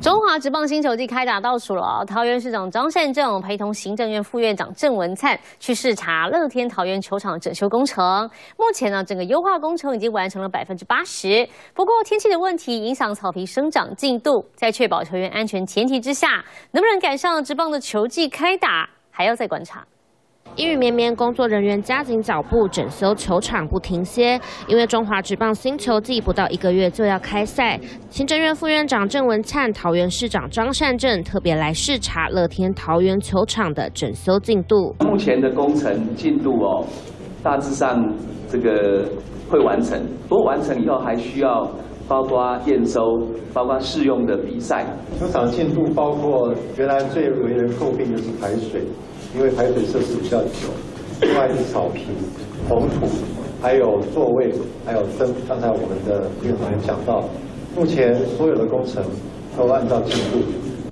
中华职棒新球季开打倒数了，桃园市长张善政陪同行政院副院长郑文灿去视察乐天桃园球场整修工程。目前呢，整个优化工程已经完成了百分之八十。不过天气的问题影响草皮生长进度，在确保球员安全前提之下，能不能赶上职棒的球季开打，还要再观察。阴雨绵绵，工作人员加紧脚步整修球场不停歇，因为中华职棒新球季不到一个月就要开赛。行政院副院长郑文灿、桃园市长张善政特别来视察乐天桃园球场的整修进度。目前的工程进度哦，大致上这个会完成，不过完成以后还需要包括验收，包括试用的比赛。球场进度包括原来最为人诟病的是排水。因为排水设施比较久，另外是草坪、红土，还有座位，还有灯。刚才我们的运动员讲到，目前所有的工程都按照进度。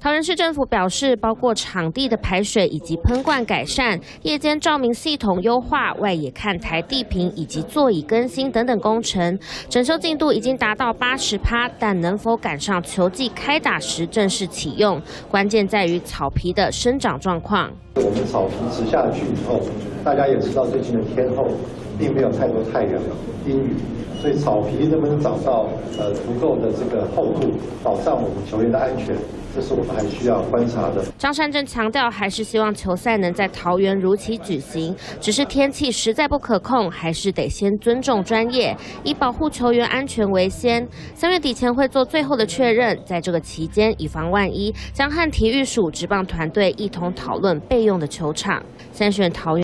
桃园市政府表示，包括场地的排水以及喷灌改善、夜间照明系统优化、外野看台地坪以及座椅更新等等工程，整修进度已经达到八十趴，但能否赶上球季开打时正式启用，关键在于草皮的生长状况。我们草皮植下去以后，大家也知道最近的天候并没有太多太阳、阴雨，所以草皮能不能找到呃足够的这个厚度，保障我们球员的安全？这是我们还需要观察的。张善政强调，还是希望球赛能在桃园如期举行，只是天气实在不可控，还是得先尊重专业，以保护球员安全为先。三月底前会做最后的确认，在这个期间，以防万一，将和体育署职棒团队一同讨论备用的球场。三选桃园。